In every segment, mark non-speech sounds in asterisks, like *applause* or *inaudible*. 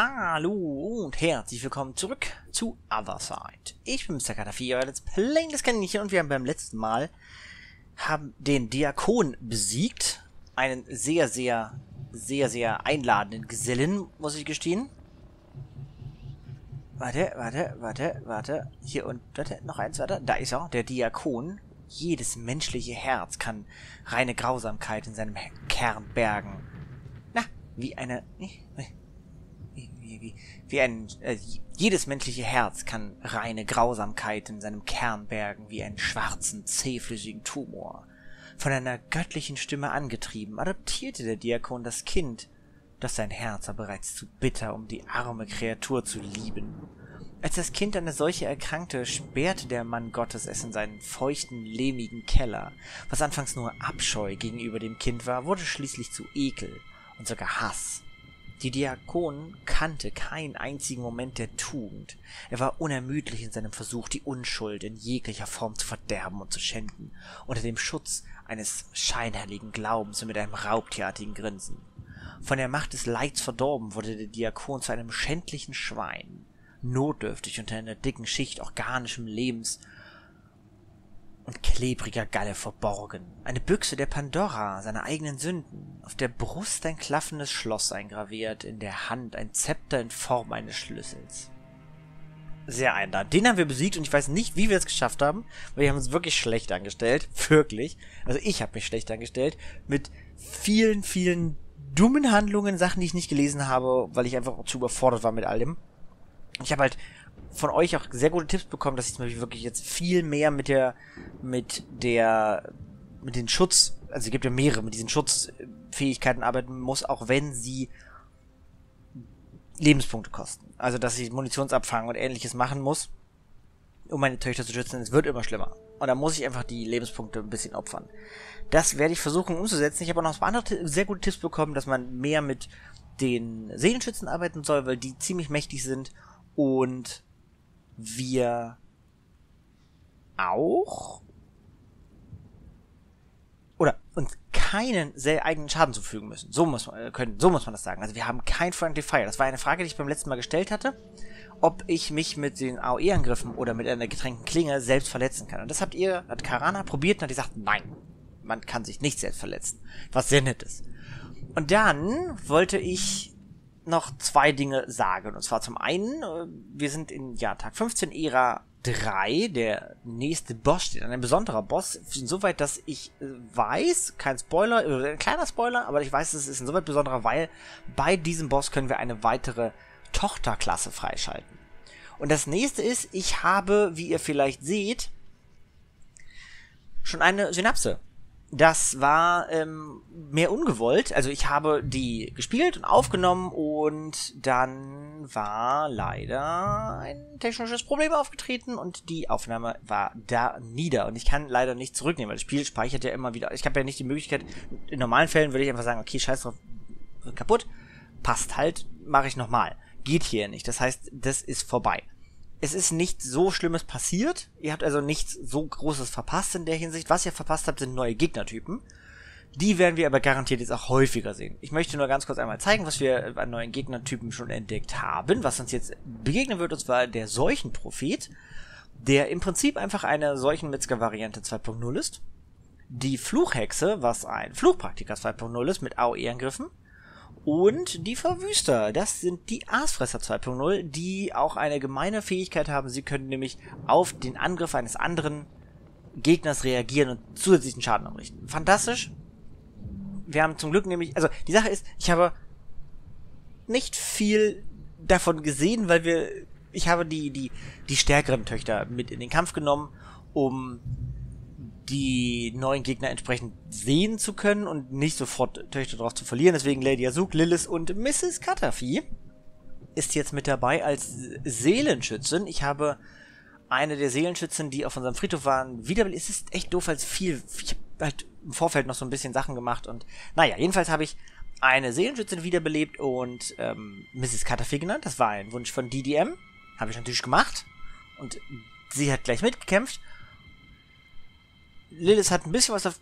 Hallo und herzlich willkommen zurück zu Other Side. Ich bin Mr. Katafi, euer Let's Play das Kaninchen und wir haben beim letzten Mal haben den Diakon besiegt. Einen sehr, sehr, sehr, sehr einladenden Gesellen, muss ich gestehen. Warte, warte, warte, warte. Hier und, warte, noch eins, warte. Da ist er, der Diakon. Jedes menschliche Herz kann reine Grausamkeit in seinem Kern bergen. Na, wie eine, wie, wie, wie ein, äh, jedes menschliche Herz kann reine Grausamkeit in seinem Kern bergen, wie einen schwarzen, zähflüssigen Tumor. Von einer göttlichen Stimme angetrieben, adoptierte der Diakon das Kind, das sein Herz aber bereits zu bitter, um die arme Kreatur zu lieben. Als das Kind an der Seuche erkrankte, sperrte der Mann Gottes es in seinen feuchten, lehmigen Keller. Was anfangs nur Abscheu gegenüber dem Kind war, wurde schließlich zu Ekel und sogar Hass. Die Diakon kannte keinen einzigen Moment der Tugend. Er war unermüdlich in seinem Versuch, die Unschuld in jeglicher Form zu verderben und zu schänden, unter dem Schutz eines scheinheiligen Glaubens und mit einem raubtierartigen Grinsen. Von der Macht des Leids verdorben wurde der Diakon zu einem schändlichen Schwein, notdürftig unter einer dicken Schicht organischem Lebens und klebriger Galle verborgen. Eine Büchse der Pandora, seiner eigenen Sünden. Auf der Brust ein klaffendes Schloss eingraviert, in der Hand ein Zepter in Form eines Schlüssels. Sehr einladend. Den haben wir besiegt und ich weiß nicht, wie wir es geschafft haben, weil wir haben uns wirklich schlecht angestellt. *laughs* Wirklich. Also ich habe mich schlecht angestellt. Mit vielen, vielen dummen Handlungen, Sachen, die ich nicht gelesen habe, weil ich einfach zu überfordert war mit all dem. Ich habe halt von euch auch sehr gute Tipps bekommen, dass ich zum Beispiel wirklich jetzt viel mehr mit der, mit der, mit den Schutz, also es gibt ja mehrere, mit diesen Schutzfähigkeiten arbeiten muss, auch wenn sie Lebenspunkte kosten. Also, dass ich Munitionsabfang und ähnliches machen muss, um meine Töchter zu schützen. Es wird immer schlimmer. Und da muss ich einfach die Lebenspunkte ein bisschen opfern. Das werde ich versuchen umzusetzen. Ich habe auch noch ein paar andere sehr gute Tipps bekommen, dass man mehr mit den Seelenschützen arbeiten soll, weil die ziemlich mächtig sind und wir auch oder uns keinen sehr eigenen Schaden zufügen müssen. So muss man äh, können, so muss man das sagen. Also wir haben kein Friendly Fire. Das war eine Frage, die ich beim letzten Mal gestellt hatte, ob ich mich mit den AOE-Angriffen oder mit einer getränkten Klinge selbst verletzen kann. Und das habt ihr, hat Karana probiert und hat gesagt, nein, man kann sich nicht selbst verletzen. Was sehr nett ist. Und dann wollte ich noch zwei Dinge sagen. Und zwar zum einen, äh, wir sind in ja, Tag 15 Ära 3. Der nächste Boss steht. Ein besonderer Boss. Insoweit, dass ich äh, weiß, kein Spoiler, äh, ein kleiner Spoiler, aber ich weiß, es ist insoweit besonderer, weil bei diesem Boss können wir eine weitere Tochterklasse freischalten. Und das nächste ist, ich habe, wie ihr vielleicht seht, schon eine Synapse das war ähm, mehr ungewollt. Also ich habe die gespielt und aufgenommen und dann war leider ein technisches Problem aufgetreten und die Aufnahme war da nieder. Und ich kann leider nicht zurücknehmen, weil das Spiel speichert ja immer wieder. Ich habe ja nicht die Möglichkeit, in normalen Fällen würde ich einfach sagen, okay, scheiß drauf, kaputt, passt halt, mache ich nochmal. Geht hier nicht. Das heißt, das ist vorbei es ist nichts so Schlimmes passiert. Ihr habt also nichts so Großes verpasst in der Hinsicht. Was ihr verpasst habt, sind neue Gegnertypen. Die werden wir aber garantiert jetzt auch häufiger sehen. Ich möchte nur ganz kurz einmal zeigen, was wir an neuen Gegnertypen schon entdeckt haben. Was uns jetzt begegnen wird, und zwar der Seuchenprophet, der im Prinzip einfach eine Seuchenmetzger-Variante 2.0 ist. Die Fluchhexe, was ein Fluchpraktiker 2.0 ist, mit AOE-Angriffen und die Verwüster. Das sind die Aasfresser 2.0, die auch eine gemeine Fähigkeit haben. Sie können nämlich auf den Angriff eines anderen Gegners reagieren und zusätzlichen Schaden anrichten. Fantastisch. Wir haben zum Glück nämlich, also die Sache ist, ich habe nicht viel davon gesehen, weil wir, ich habe die, die, die stärkeren Töchter mit in den Kampf genommen, um die neuen Gegner entsprechend sehen zu können und nicht sofort Töchter drauf zu verlieren. Deswegen Lady Azuk, Lilith und Mrs. Cutterfee ist jetzt mit dabei als Seelenschützin. Ich habe eine der Seelenschützen, die auf unserem Friedhof waren, wieder. Es ist echt doof, als viel. Ich habe halt im Vorfeld noch so ein bisschen Sachen gemacht und naja, jedenfalls habe ich eine Seelenschützin wiederbelebt und ähm, Mrs. Cutterfee genannt. Das war ein Wunsch von DDM. Habe ich natürlich gemacht. Und sie hat gleich mitgekämpft. Lilith hat ein bisschen was auf,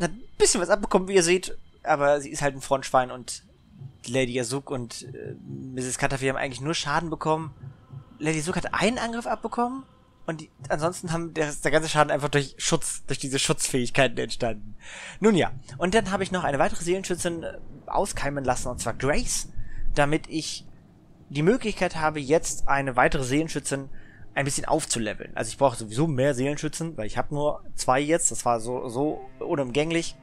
hat ein bisschen was abbekommen, wie ihr seht, aber sie ist halt ein Frontschwein und Lady Azuk und äh, Mrs. Cutterfield haben eigentlich nur Schaden bekommen. Lady Azuk hat einen Angriff abbekommen und die, ansonsten haben der, der ganze Schaden einfach durch Schutz, durch diese Schutzfähigkeiten entstanden. Nun ja, und dann habe ich noch eine weitere Seelenschützin äh, auskeimen lassen, und zwar Grace, damit ich die Möglichkeit habe, jetzt eine weitere Seelenschützin ein bisschen aufzuleveln. Also ich brauche sowieso mehr Seelenschützen, weil ich habe nur zwei jetzt. Das war so, so unumgänglich.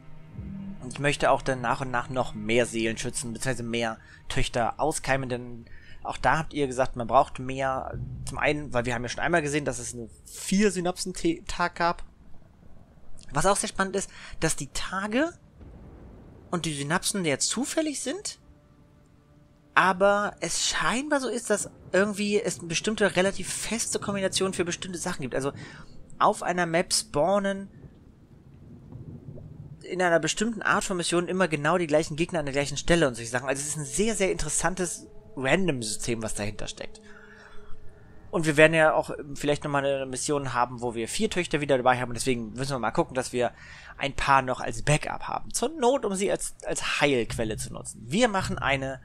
Und ich möchte auch dann nach und nach noch mehr Seelenschützen, beziehungsweise mehr Töchter auskeimen, denn auch da habt ihr gesagt, man braucht mehr. Zum einen, weil wir haben ja schon einmal gesehen, dass es nur vier Synapsen-Tag gab. Was auch sehr spannend ist, dass die Tage und die Synapsen ja zufällig sind, aber es scheinbar so ist, dass irgendwie es eine bestimmte relativ feste Kombination für bestimmte Sachen gibt. Also auf einer Map spawnen in einer bestimmten Art von Mission immer genau die gleichen Gegner an der gleichen Stelle und solche Sachen. Also es ist ein sehr, sehr interessantes Random-System, was dahinter steckt. Und wir werden ja auch vielleicht nochmal eine Mission haben, wo wir vier Töchter wieder dabei haben. Deswegen müssen wir mal gucken, dass wir ein paar noch als Backup haben. Zur Not, um sie als, als Heilquelle zu nutzen. Wir machen eine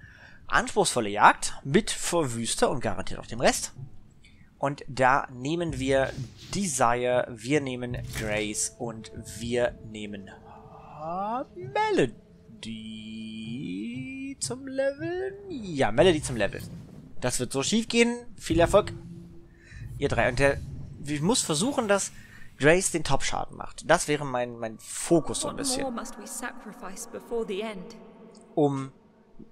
anspruchsvolle Jagd mit Verwüster und garantiert auch dem Rest. Und da nehmen wir Desire, wir nehmen Grace und wir nehmen Melody zum Leveln. Ja, Melody zum Leveln. Das wird so schief gehen. Viel Erfolg, ihr drei. Und der, ich muss versuchen, dass Grace den Top-Schaden macht. Das wäre mein, mein Fokus so ein bisschen. Um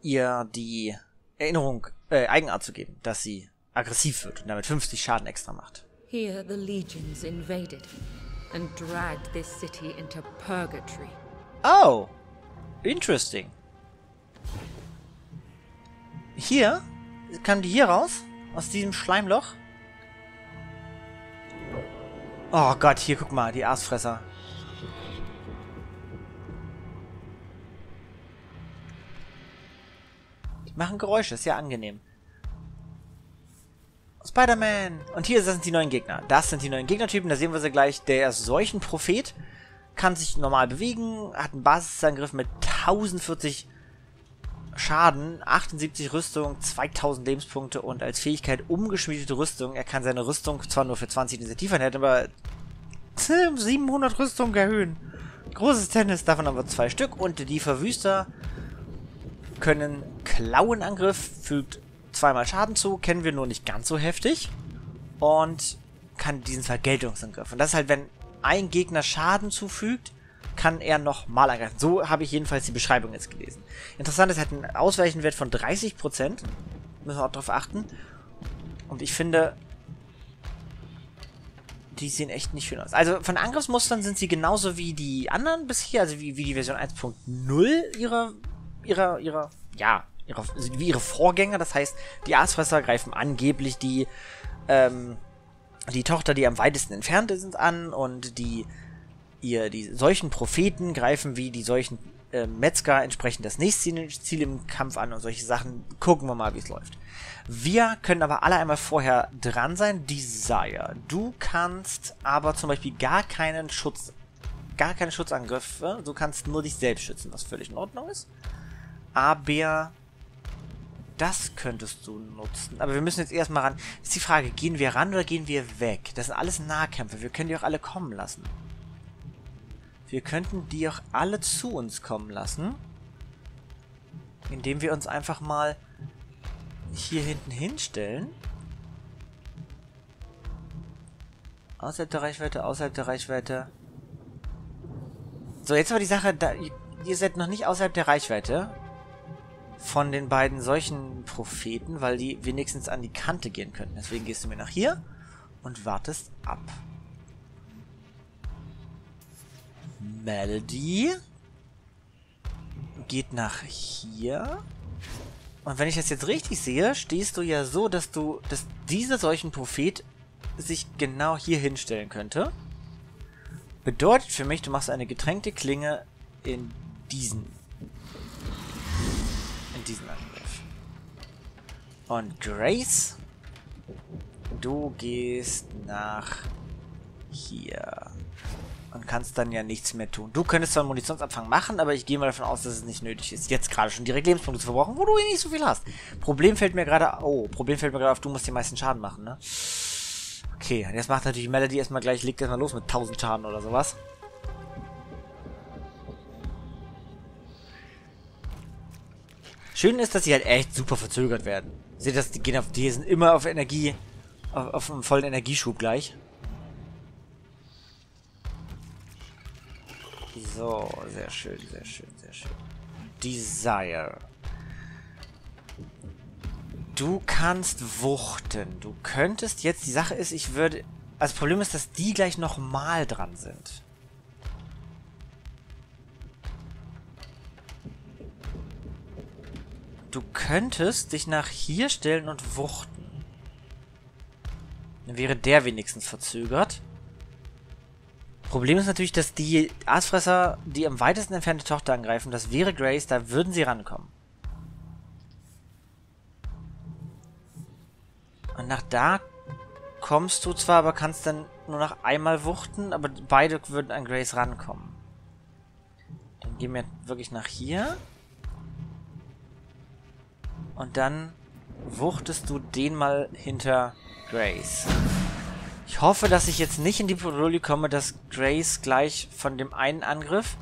ihr die Erinnerung, äh, Eigenart zu geben, dass sie aggressiv wird und damit 50 Schaden extra macht. Here the legions invaded and dragged this city into purgatory. Oh, interesting. Hier kam die hier raus aus diesem Schleimloch. Oh Gott, hier guck mal, die Aasfresser. Machen Geräusche, ist ja angenehm. Spider-Man! Und hier sind die neuen Gegner. Das sind die neuen Gegnertypen, da sehen wir sie gleich. Der Seuchenprophet kann sich normal bewegen, hat einen Basisangriff mit 1040 Schaden, 78 Rüstung, 2000 Lebenspunkte und als Fähigkeit umgeschmiedete Rüstung. Er kann seine Rüstung zwar nur für 20 Initiativeinheiten, aber 700 Rüstung erhöhen. Großes Tennis, davon aber zwei Stück. Und die Verwüster können Klauenangriff, fügt zweimal Schaden zu, kennen wir nur nicht ganz so heftig. Und kann diesen Vergeltungsangriff. Und das ist halt, wenn ein Gegner Schaden zufügt, kann er nochmal angreifen. So habe ich jedenfalls die Beschreibung jetzt gelesen. Interessant ist, er hat einen Ausweichenwert von 30%. Müssen wir auch darauf achten. Und ich finde, die sehen echt nicht schön aus. Also von Angriffsmustern sind sie genauso wie die anderen bisher, also wie, wie die Version 1.0 ihrer ihrer, ihrer, ja, ihrer, wie ihre Vorgänger. Das heißt, die Aasfresser greifen angeblich die, ähm, die Tochter, die am weitesten entfernt sind, an und die, ihr, die solchen Propheten greifen wie die solchen äh, Metzger entsprechend das nächste Ziel im Kampf an und solche Sachen. Gucken wir mal, wie es läuft. Wir können aber alle einmal vorher dran sein. Desire. Du kannst aber zum Beispiel gar keinen Schutz, gar keine Schutzangriffe. Du kannst nur dich selbst schützen, was völlig in Ordnung ist. Aber das könntest du nutzen. Aber wir müssen jetzt erstmal ran. Ist die Frage, gehen wir ran oder gehen wir weg? Das sind alles Nahkämpfe. Wir können die auch alle kommen lassen. Wir könnten die auch alle zu uns kommen lassen. Indem wir uns einfach mal hier hinten hinstellen. Außerhalb der Reichweite, außerhalb der Reichweite. So, jetzt aber die Sache, da, ihr seid noch nicht außerhalb der Reichweite von den beiden solchen Propheten, weil die wenigstens an die Kante gehen könnten. Deswegen gehst du mir nach hier und wartest ab. Melody geht nach hier. Und wenn ich das jetzt richtig sehe, stehst du ja so, dass du, dass dieser solchen Prophet sich genau hier hinstellen könnte. Bedeutet für mich, du machst eine getränkte Klinge in diesen diesen Angriff. Und Grace, du gehst nach hier. Und kannst dann ja nichts mehr tun. Du könntest zwar einen Munitionsabfang machen, aber ich gehe mal davon aus, dass es nicht nötig ist. Jetzt gerade schon direkt Lebenspunkte zu verbrauchen, wo du eh nicht so viel hast. Problem fällt mir gerade... Oh, Problem fällt mir gerade auf, du musst den meisten Schaden machen, ne? Okay, jetzt macht natürlich Melody erstmal gleich, legt erstmal los mit 1000 Schaden oder sowas. Schön ist, dass sie halt echt super verzögert werden. Seht das, die gehen auf, die sind immer auf Energie, auf, auf einem vollen Energieschub gleich. So, sehr schön, sehr schön, sehr schön. Desire. Du kannst wuchten. Du könntest jetzt, die Sache ist, ich würde, also das Problem ist, dass die gleich nochmal dran sind. Du könntest dich nach hier stellen und wuchten. Dann wäre der wenigstens verzögert. Problem ist natürlich, dass die Aasfresser die am weitesten entfernte Tochter angreifen. Das wäre Grace, da würden sie rankommen. Und nach da kommst du zwar, aber kannst dann nur noch einmal wuchten, aber beide würden an Grace rankommen. Dann gehen wir wirklich nach hier. Und dann wuchtest du den mal hinter Grace. Ich hoffe, dass ich jetzt nicht in die Bredouille komme, dass Grace gleich von dem einen Angriff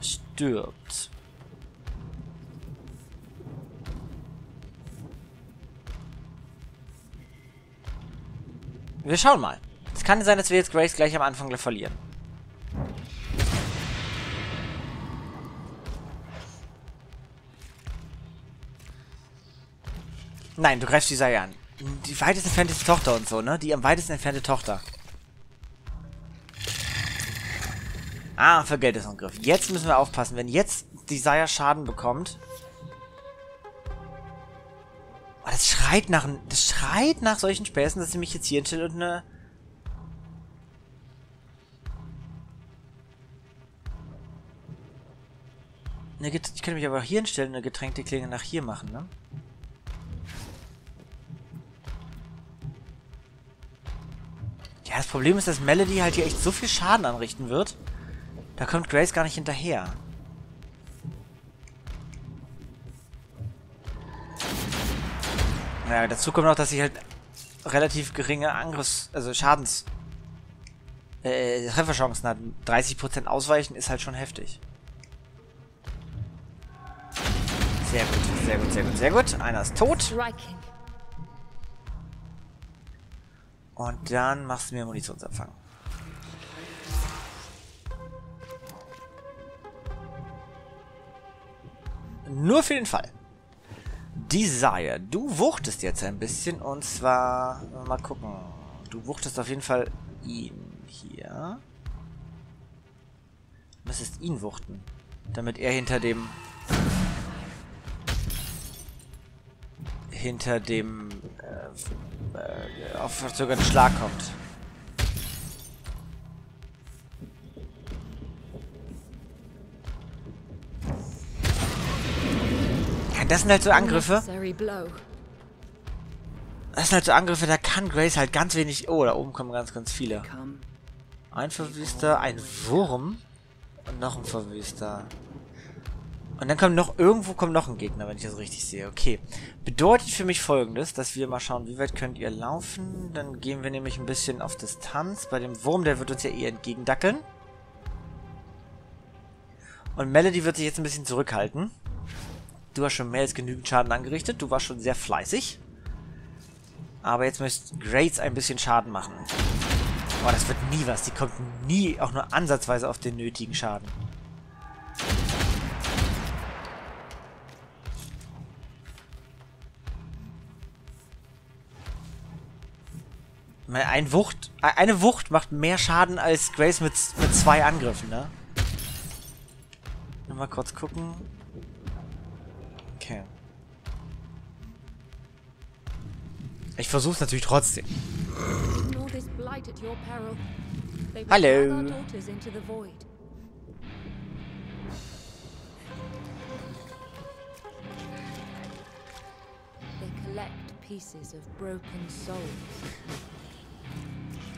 stirbt. Wir schauen mal. Es kann sein, dass wir jetzt Grace gleich am Anfang verlieren. Nein, du greifst die Sei an. Die weitest entfernte Tochter und so, ne? Die am weitesten entfernte Tochter. Ah, Vergeltungsangriff. Jetzt müssen wir aufpassen. Wenn jetzt Desire Schaden bekommt... Oh, das schreit nach... Das schreit nach solchen Späßen, dass sie mich jetzt hier hinstelle und eine... Eine ich könnte mich aber hier hinstellen und eine getränkte Klinge nach hier machen, ne? Das Problem ist, dass Melody halt hier echt so viel Schaden anrichten wird. Da kommt Grace gar nicht hinterher. Naja, dazu kommt noch, dass sie halt relativ geringe Angriffs-, also Schadens- äh, Trefferchancen hat. 30% ausweichen ist halt schon heftig. Sehr gut, sehr gut, sehr gut, sehr gut. Einer ist tot. Striking. Und dann machst du mir Munitionsabfang. Nur für den Fall. Desire, du wuchtest jetzt ein bisschen und zwar, mal gucken, du wuchtest auf jeden Fall ihn hier. Du müsstest ihn wuchten, damit er hinter dem hinter dem äh, äh, auf verzögerten Schlag kommt. Das sind halt so Angriffe. Das sind halt so Angriffe, da kann Grace halt ganz wenig... Oh, da oben kommen ganz, ganz viele. Ein Verwüster, ein Wurm und noch ein Verwüster. Und dann kommt noch, irgendwo kommt noch ein Gegner, wenn ich das richtig sehe. Okay. Bedeutet für mich folgendes, dass wir mal schauen, wie weit könnt ihr laufen. Dann gehen wir nämlich ein bisschen auf Distanz. Bei dem Wurm, der wird uns ja eher entgegendackeln. Und Melody wird sich jetzt ein bisschen zurückhalten. Du hast schon mehr als genügend Schaden angerichtet. Du warst schon sehr fleißig. Aber jetzt müsst Grace ein bisschen Schaden machen. Boah, das wird nie was. Die kommt nie auch nur ansatzweise auf den nötigen Schaden. Ein Wucht, eine Wucht macht mehr Schaden als Grace mit, mit zwei Angriffen, ne? Mal kurz gucken. Okay. Ich versuch's natürlich trotzdem. Hallo. Pieces of broken souls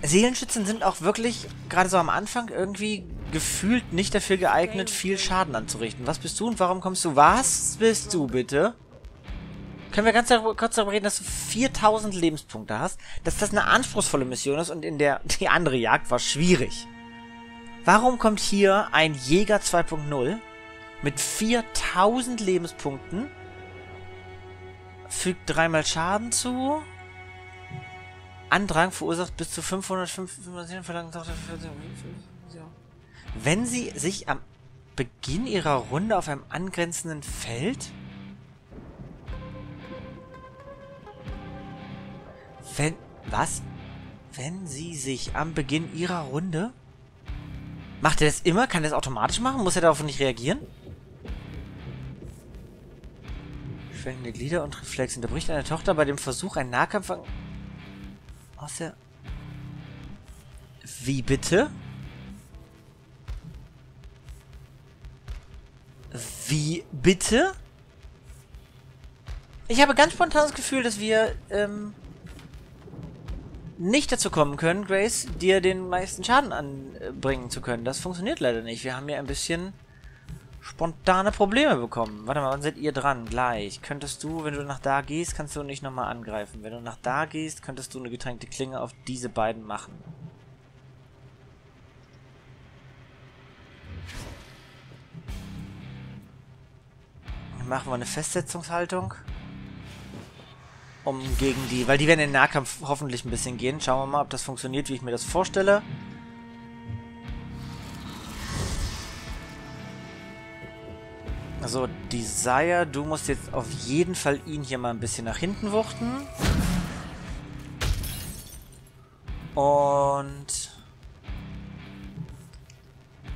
Seelenschützen sind auch wirklich, gerade so am Anfang, irgendwie gefühlt nicht dafür geeignet, viel Schaden anzurichten. Was bist du und warum kommst du? Was bist du, bitte? Können wir ganz kurz darüber reden, dass du 4000 Lebenspunkte hast, dass das eine anspruchsvolle Mission ist und in der *laughs* die andere Jagd war schwierig. Warum kommt hier ein Jäger 2.0 mit 4000 Lebenspunkten, fügt dreimal Schaden zu, Andrang verursacht bis zu 550 verlangen wenn sie sich am Beginn ihrer Runde auf einem angrenzenden Feld wenn was? Wenn sie sich am Beginn ihrer Runde macht er das immer? Kann er das automatisch machen? Muss er darauf nicht reagieren? Schwenkende Glieder und Reflex unterbricht eine Tochter bei dem Versuch einen Nahkampf aus der... Wie bitte? Wie bitte? Ich habe ganz spontan das Gefühl, dass wir ähm, nicht dazu kommen können, Grace, dir den meisten Schaden anbringen zu können. Das funktioniert leider nicht. Wir haben ja ein bisschen spontane Probleme bekommen. Warte mal, wann seid ihr dran? Gleich. Könntest du, wenn du nach da gehst, kannst du nicht nochmal angreifen. Wenn du nach da gehst, könntest du eine getränkte Klinge auf diese beiden machen. Machen wir eine Festsetzungshaltung. Um gegen die... Weil die werden in den Nahkampf hoffentlich ein bisschen gehen. Schauen wir mal, ob das funktioniert, wie ich mir das vorstelle. Also, Desire, du musst jetzt auf jeden Fall ihn hier mal ein bisschen nach hinten wuchten. Und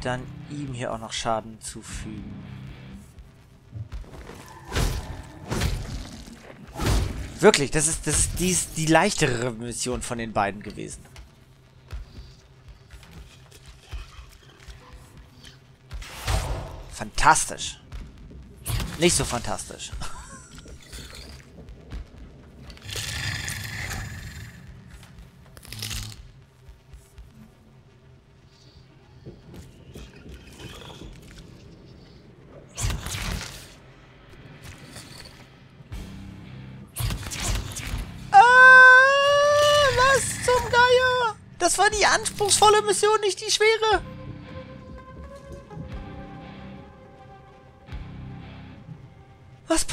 dann ihm hier auch noch Schaden zufügen. Wirklich, das ist, das ist die, die leichtere Mission von den beiden gewesen. Fantastisch. Nicht so fantastisch. Ah, das war die anspruchsvolle Mission, nicht die schwere.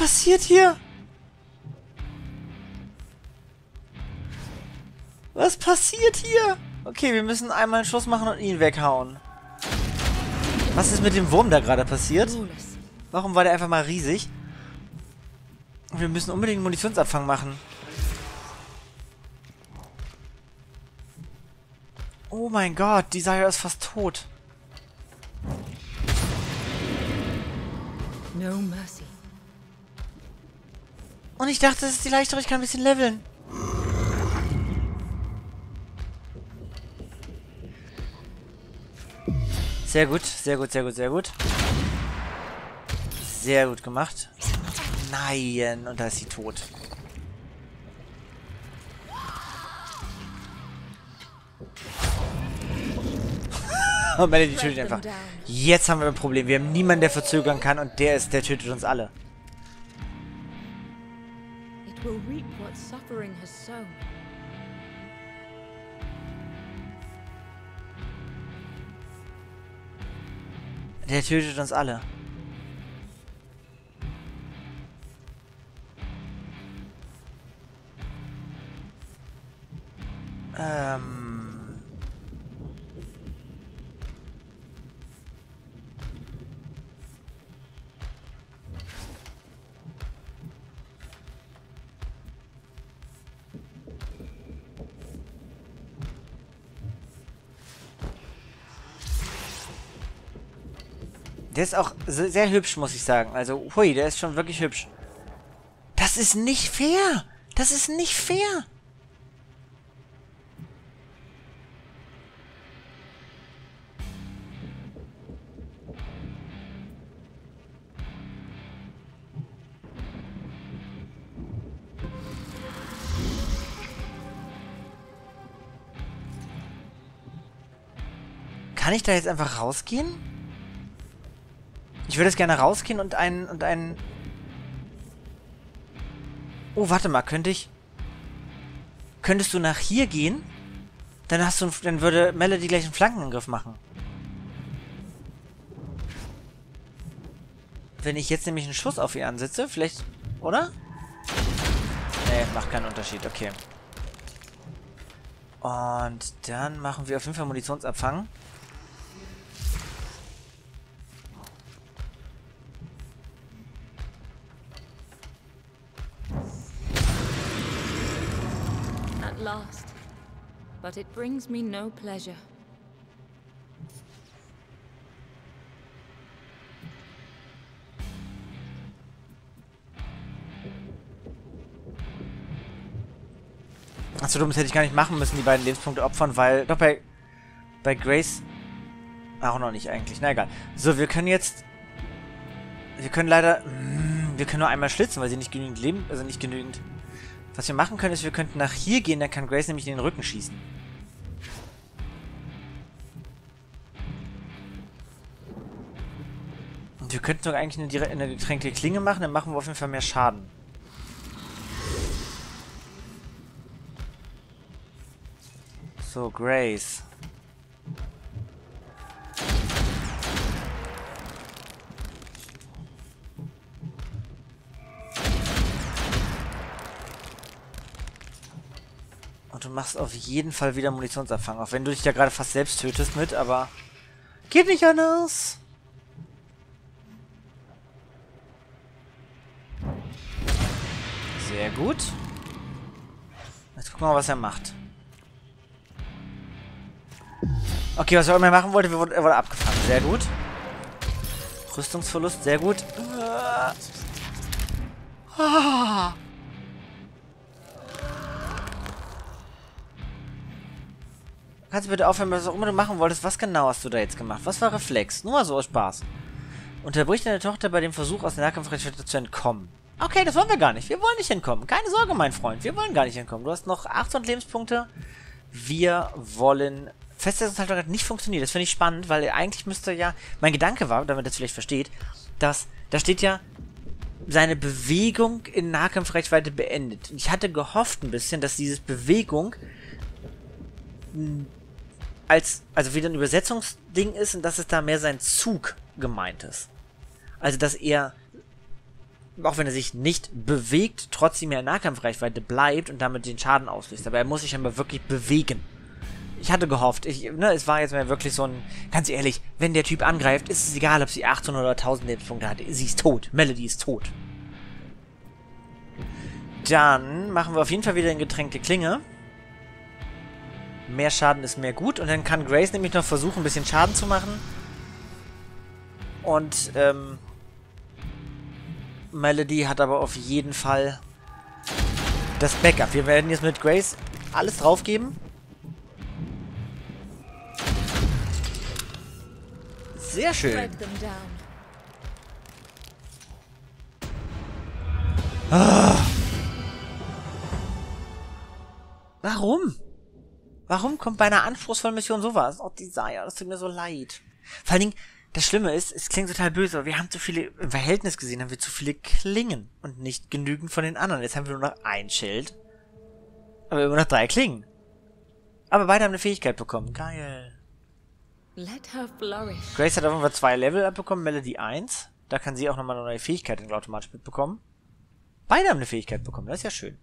Passiert hier? Was passiert hier? Okay, wir müssen einmal einen Schuss machen und ihn weghauen. Was ist mit dem Wurm da gerade passiert? Warum war der einfach mal riesig? Wir müssen unbedingt einen Munitionsabfang machen. Oh mein Gott, Desire ist fast tot. No mercy. Und ich dachte, das ist die leichtere, ich kann ein bisschen leveln. Sehr gut, sehr gut, sehr gut, sehr gut. Sehr gut gemacht. Nein, und da ist sie tot. *laughs* und Melody tötet einfach. Jetzt haben wir ein Problem. Wir haben niemanden, der verzögern kann und der ist, der tötet uns alle. Will reap what suffering has sown. Der tötet uns alle. Ähm... Der ist auch sehr hübsch, muss ich sagen. Also, hui, der ist schon wirklich hübsch. Das ist nicht fair. Das ist nicht fair. Kann ich da jetzt einfach rausgehen? Ich würde jetzt gerne rausgehen und einen... und einen... Oh, warte mal, könnte ich... Könntest du nach hier gehen? Dann hast du... Dann würde Melody gleich einen Flankenangriff machen. Wenn ich jetzt nämlich einen Schuss auf ihr ansetze, vielleicht... Oder? Nee, macht keinen Unterschied, okay. Und dann machen wir auf jeden Fall Munitionsabfang. It brings me no pleasure. Achso, dumm, das hätte ich gar nicht machen müssen, die beiden Lebenspunkte opfern, weil... Doch, bei... Bei Grace... Auch noch nicht eigentlich. Na egal. So, wir können jetzt... Wir können leider... Hm, wir können nur einmal schlitzen, weil sie nicht genügend Leben... Also nicht genügend... Was wir machen können, ist, wir könnten nach hier gehen, dann kann Grace nämlich in den Rücken schießen. Wir könnten doch eigentlich eine, eine getränkte Klinge machen, dann machen wir auf jeden Fall mehr Schaden. So, Grace. Und du machst auf jeden Fall wieder Munitionsabfang, auch wenn du dich ja gerade fast selbst tötest mit, aber geht nicht anders. Sehr gut. Jetzt gucken wir mal, was er macht. Okay, was er immer machen wollte, wurde, er wurde abgefangen. Sehr gut. Rüstungsverlust, sehr gut. Kannst du bitte aufhören, was auch immer du machen wolltest? Was genau hast du da jetzt gemacht? Was war Reflex? Nur mal so aus Spaß. Unterbricht deine Tochter bei dem Versuch, aus der Nahkampfreichweite zu entkommen. Okay, das wollen wir gar nicht. Wir wollen nicht entkommen. Keine Sorge, mein Freund. Wir wollen gar nicht entkommen. Du hast noch 800 Lebenspunkte. Wir wollen... Festsetzungshaltung hat nicht funktioniert. Das finde ich spannend, weil eigentlich müsste ja... Mein Gedanke war, damit ihr das vielleicht versteht, dass... Da steht ja, seine Bewegung in Nahkampfreichweite beendet. Ich hatte gehofft ein bisschen, dass dieses Bewegung als, also wieder ein Übersetzungsding ist und dass es da mehr sein Zug gemeint ist. Also, dass er, auch wenn er sich nicht bewegt, trotzdem ja in Nahkampfreichweite bleibt und damit den Schaden auslöst. Aber er muss sich aber wirklich bewegen. Ich hatte gehofft, ich, ne, es war jetzt mal wirklich so ein, ganz ehrlich, wenn der Typ angreift, ist es egal, ob sie 800 oder 1000 Lebenspunkte hat. Sie ist tot. Melody ist tot. Dann machen wir auf jeden Fall wieder eine getränkte Klinge. Mehr Schaden ist mehr gut. Und dann kann Grace nämlich noch versuchen, ein bisschen Schaden zu machen. Und, ähm... Melody hat aber auf jeden Fall das Backup. Wir werden jetzt mit Grace alles draufgeben. Sehr schön. Ah. Warum? Warum kommt bei einer anspruchsvollen Mission sowas? Oh, Desire, das tut mir so leid. Vor allen Dingen, das Schlimme ist, es klingt total böse, aber wir haben zu viele, im Verhältnis gesehen, haben wir zu viele Klingen und nicht genügend von den anderen. Jetzt haben wir nur noch ein Schild, aber immer noch drei Klingen. Aber beide haben eine Fähigkeit bekommen. Geil. Grace hat auf jeden Fall zwei Level abbekommen, Melody 1. Da kann sie auch nochmal eine neue Fähigkeit automatisch mitbekommen. Beide haben eine Fähigkeit bekommen, das ist ja schön.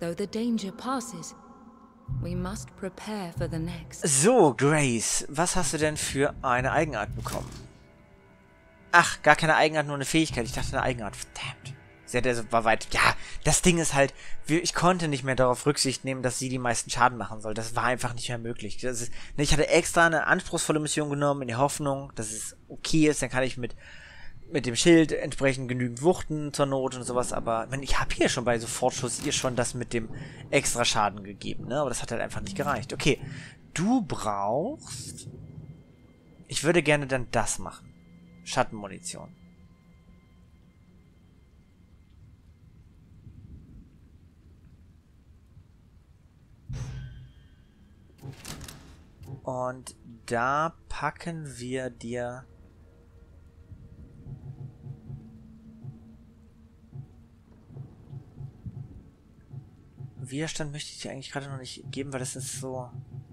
Though the danger passes, So, Grace, was hast du denn für eine Eigenart bekommen? Ach, gar keine Eigenart, nur eine Fähigkeit. Ich dachte eine Eigenart. Verdammt. Sie hat also, war weit. Ja, das Ding ist halt, ich konnte nicht mehr darauf Rücksicht nehmen, dass sie die meisten Schaden machen soll. Das war einfach nicht mehr möglich. Ist, ne, ich hatte extra eine anspruchsvolle Mission genommen in der Hoffnung, dass es okay ist. Dann kann ich mit mit dem Schild entsprechend genügend Wuchten zur Not und sowas, aber ich habe hier schon bei Sofortschuss ihr schon das mit dem extra Schaden gegeben, ne? Aber das hat halt einfach nicht gereicht. Okay, du brauchst... Ich würde gerne dann das machen. Schattenmunition. Und da packen wir dir... Widerstand möchte ich dir eigentlich gerade noch nicht geben, weil das ist so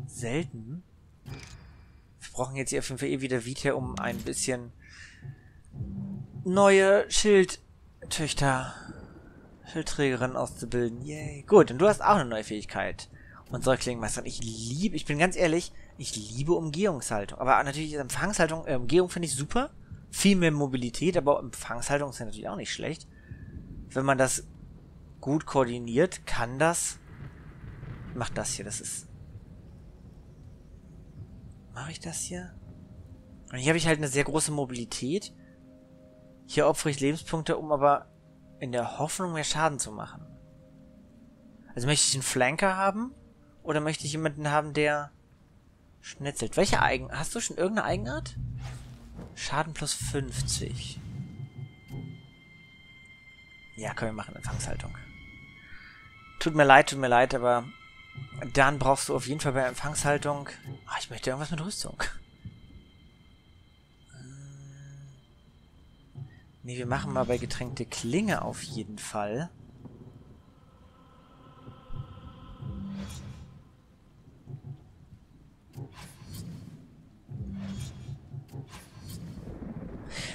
selten. Wir brauchen jetzt hier auf jeden Fall eh wieder Vita, um ein bisschen neue Schildtöchter, Schildträgerin auszubilden. Yay. Gut, und du hast auch eine neue Fähigkeit. Und Säuglingmeister. Ich liebe, ich bin ganz ehrlich, ich liebe Umgehungshaltung. Aber natürlich Empfangshaltung, äh, Umgehung finde ich super. Viel mehr Mobilität, aber Empfangshaltung ist ja natürlich auch nicht schlecht. Wenn man das gut koordiniert, kann das. Macht das hier, das ist. Mache ich das hier? Und hier habe ich halt eine sehr große Mobilität. Hier opfere ich Lebenspunkte, um aber in der Hoffnung mehr Schaden zu machen. Also möchte ich einen Flanker haben? Oder möchte ich jemanden haben, der schnetzelt? Welche Eigen... Hast du schon irgendeine Eigenart? Schaden plus 50. Ja, können wir machen, Empfangshaltung. Tut mir leid, tut mir leid, aber dann brauchst du auf jeden Fall bei Empfangshaltung... Ach, ich möchte irgendwas mit Rüstung. Ne, wir machen mal bei getränkte Klinge auf jeden Fall.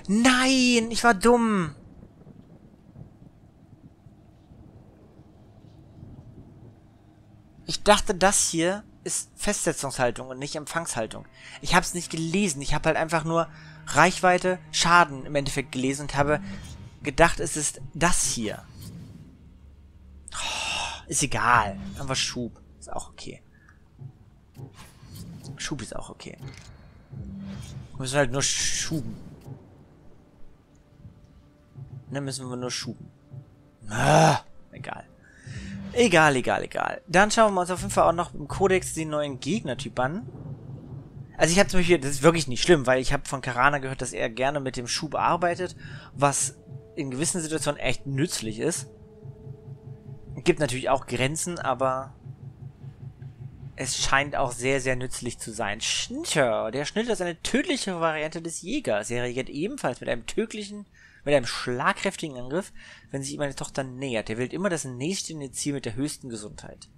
Nein, ich war dumm. Dachte, das hier ist Festsetzungshaltung und nicht Empfangshaltung. Ich habe es nicht gelesen. Ich habe halt einfach nur Reichweite, Schaden im Endeffekt gelesen und habe gedacht, es ist das hier. Oh, ist egal. Einfach Schub. Ist auch okay. Schub ist auch okay. Wir müssen halt nur schuben. Ne, müssen wir nur schuben. Ah, egal. Egal, egal, egal. Dann schauen wir uns auf jeden Fall auch noch im Codex den neuen Gegnertyp an. Also ich habe zum Beispiel, das ist wirklich nicht schlimm, weil ich habe von Karana gehört, dass er gerne mit dem Schub arbeitet, was in gewissen Situationen echt nützlich ist. Gibt natürlich auch Grenzen, aber es scheint auch sehr, sehr nützlich zu sein. Schnitter. Der Schnitter ist eine tödliche Variante des Jägers. Er reagiert ebenfalls mit einem tödlichen, mit einem schlagkräftigen Angriff, wenn sich ihm eine Tochter nähert. Er wählt immer das nächste Ziel mit der höchsten Gesundheit.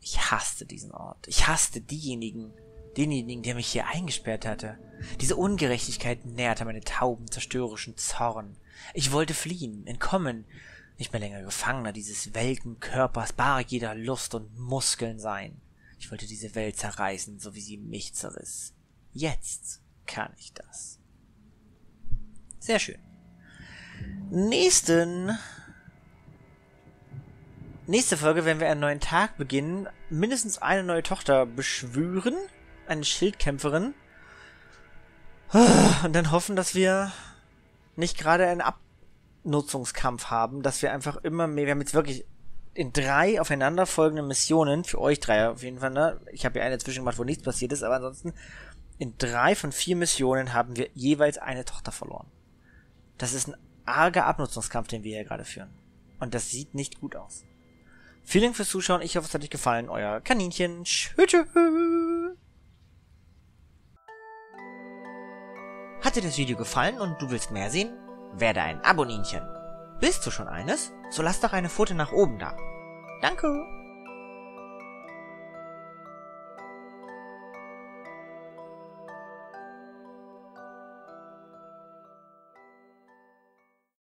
Ich hasste diesen Ort. Ich hasste diejenigen, denjenigen, der mich hier eingesperrt hatte. Diese Ungerechtigkeit nährte meine tauben, zerstörerischen Zorn. Ich wollte fliehen, entkommen, nicht mehr länger Gefangener dieses welken Körpers, bar jeder Lust und Muskeln sein. Ich wollte diese Welt zerreißen, so wie sie mich zerriss. Jetzt kann ich das. Sehr schön. Nächsten Nächste Folge werden wir einen neuen Tag beginnen, mindestens eine neue Tochter beschwören eine Schildkämpferin. Und dann hoffen, dass wir nicht gerade einen Abnutzungskampf haben, dass wir einfach immer mehr, wir haben jetzt wirklich in drei aufeinanderfolgenden Missionen, für euch drei auf jeden Fall, ne? Ich habe ja eine dazwischen gemacht, wo nichts passiert ist, aber ansonsten, in drei von vier Missionen haben wir jeweils eine Tochter verloren. Das ist ein arger Abnutzungskampf, den wir hier gerade führen. Und das sieht nicht gut aus. Vielen Dank fürs Zuschauen, ich hoffe, es hat euch gefallen. Euer Kaninchen. Tschüss. Hat dir das Video gefallen und du willst mehr sehen? Werde ein Aboninchen. Bist du schon eines? So lass doch eine Pfote nach oben da. Danke.